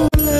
sola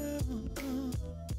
love.